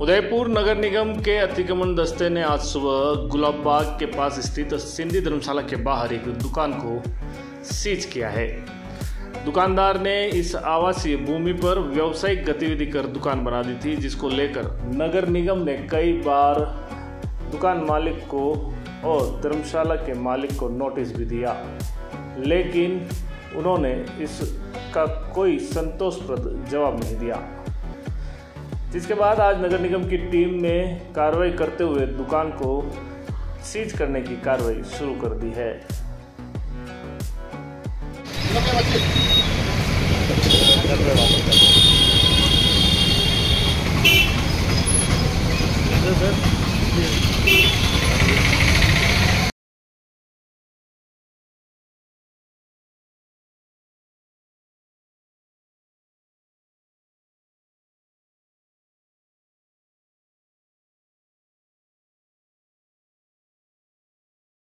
उदयपुर नगर निगम के अतिक्रमण दस्ते ने आज सुबह गुलाब बाग के पास स्थित सिंधी धर्मशाला के बाहर एक दुकान को सीज किया है। दुकानदार ने इस आवासीय भूमि पर व्यावसायिक गतिविधि कर दुकान बना दी थी, जिसको लेकर नगर निगम ने कई बार दुकान मालिक को और धर्मशाला के मालिक को नोटिस भी दिया। लेकिन उन्होंने इसका कोई संतोषप्रद जवाब नहीं दिया। जिसके बाद आज नगर निगम की टीम ने कार्रवाई करते हुए दुकान को सीज करने की कार्रवाई शुरू कर दी है।